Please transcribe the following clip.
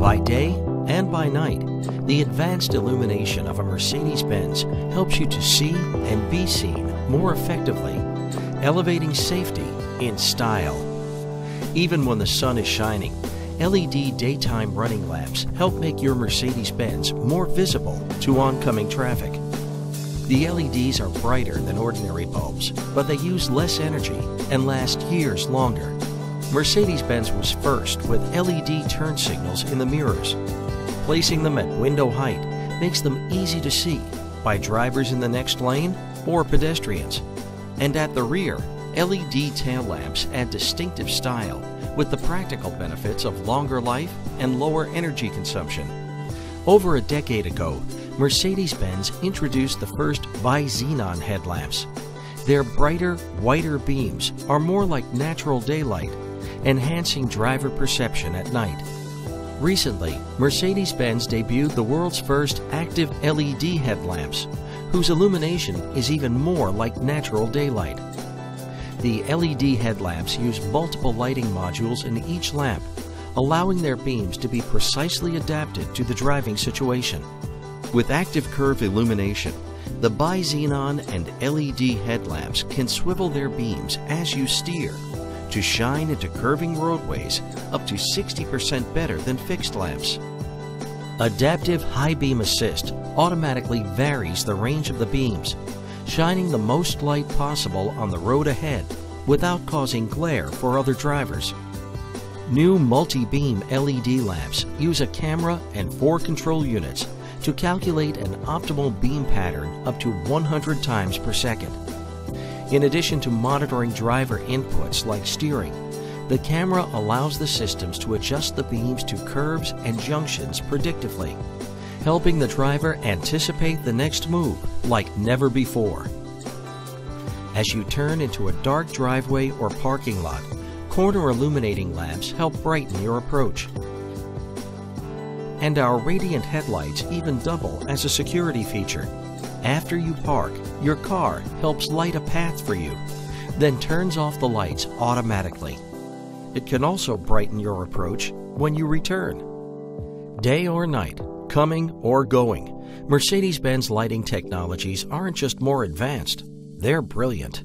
By day and by night, the advanced illumination of a Mercedes Benz helps you to see and be seen more effectively, elevating safety in style. Even when the sun is shining, LED daytime running lamps help make your Mercedes Benz more visible to oncoming traffic. The LEDs are brighter than ordinary bulbs, but they use less energy and last years longer. Mercedes-Benz was first with LED turn signals in the mirrors. Placing them at window height makes them easy to see by drivers in the next lane or pedestrians. And at the rear, LED tail lamps add distinctive style with the practical benefits of longer life and lower energy consumption. Over a decade ago, Mercedes-Benz introduced the first bi-xenon headlamps. Their brighter, whiter beams are more like natural daylight, enhancing driver perception at night. Recently, Mercedes-Benz debuted the world's first active LED headlamps, whose illumination is even more like natural daylight. The LED headlamps use multiple lighting modules in each lamp, allowing their beams to be precisely adapted to the driving situation. With active curve illumination, the bi-xenon and LED headlamps can swivel their beams as you steer to shine into curving roadways up to 60% better than fixed lamps. Adaptive High Beam Assist automatically varies the range of the beams, shining the most light possible on the road ahead without causing glare for other drivers. New multi-beam LED lamps use a camera and four control units to calculate an optimal beam pattern up to 100 times per second. In addition to monitoring driver inputs like steering, the camera allows the systems to adjust the beams to curves and junctions predictively helping the driver anticipate the next move like never before. As you turn into a dark driveway or parking lot, corner illuminating lamps help brighten your approach. And our radiant headlights even double as a security feature. After you park, your car helps light a path for you, then turns off the lights automatically. It can also brighten your approach when you return. Day or night, coming or going, Mercedes Benz lighting technologies aren't just more advanced, they're brilliant.